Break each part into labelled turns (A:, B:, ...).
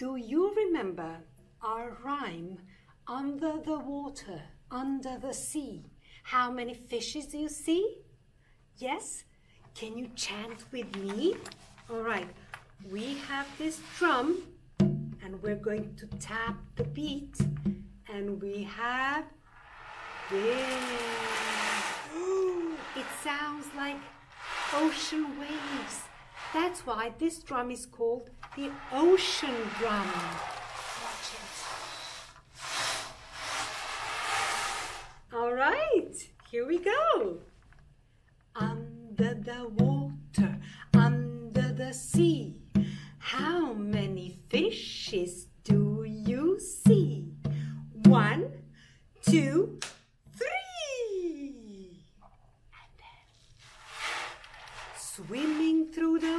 A: Do you remember our rhyme? Under the water, under the sea. How many fishes do you see? Yes? Can you chant with me? All right. We have this drum and we're going to tap the beat and we have this. It sounds like ocean waves. That's why this drum is called the ocean drum. Watch it. All right, here we go. Under the water, under the sea, how many fishes do you see? One, two, three. And then swimming through the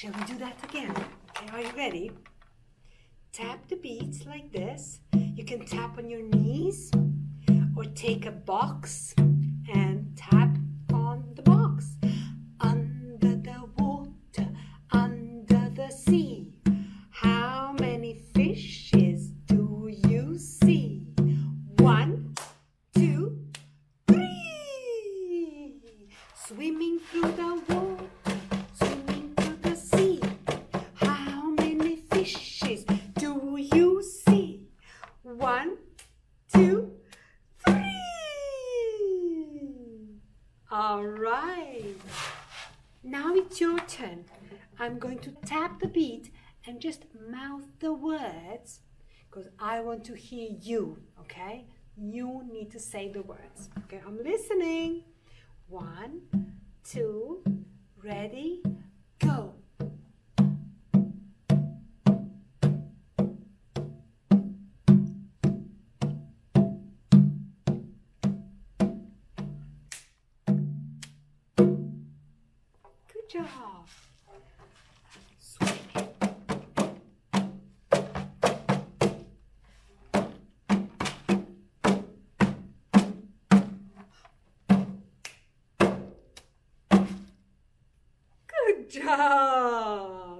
A: Shall we do that again? Okay, are you ready? Tap the beats like this. You can tap on your knees or take a box and tap on the box. Under the water, under the sea. How many fishes do you see? One, two, three. Swimming through the All right. Now it's your turn. I'm going to tap the beat and just mouth the words because I want to hear you, okay? You need to say the words. Okay, I'm listening. One, two, ready, job. Good job.